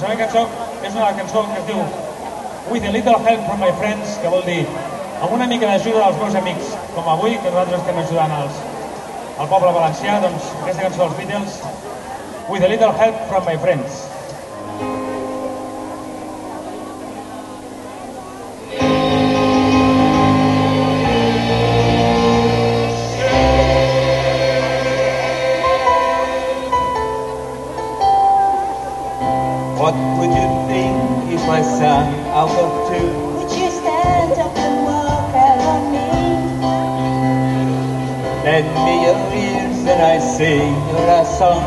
Següent cançó és una cançó que es diu With a little help from my friends, que vol dir amb una mica d'ajuda dels meus amics, com avui, que nosaltres estem ajudant els, el poble valencià, doncs aquesta cançó dels Beatles, With a little help from my friends. sem oração.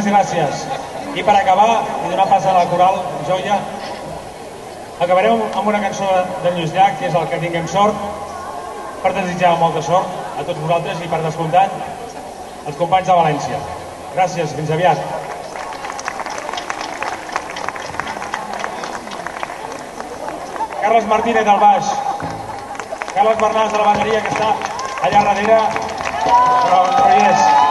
Moltíssimes gràcies. I per acabar, i donar pas a la coral Joia, acabarem amb una cançó d'en Lluís Llach, que és el que tinguem sort, per desitjar molta sort a tots vosaltres i per descomptat als companys de València. Gràcies, fins aviat. Carles Martínez del baix, Carles Bernals de la bateria que està allà darrere. Bravo.